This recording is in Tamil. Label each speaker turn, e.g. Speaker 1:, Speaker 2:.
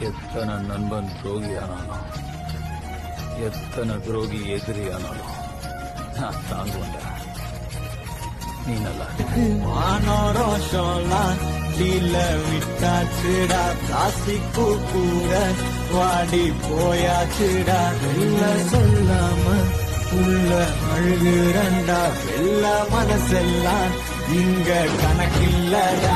Speaker 1: எத்தனை நண்பன் துரோகியானாலும் எத்தனை துரோகி எதிரியானாலும் நான் தாங்குவேன்டா நீ நல்லா இரு.
Speaker 2: மானோரோஷம்லாம் டீல விட்டாச்சுடா. பிளாஸ்டிக்கு கூட வாடி போயாச்சுடா. வெள்ள சொல்லாம உள்ள அழுகுறண்டா. வெள்ள மனசெல்லாம் இங்க கணக்கில்லடா.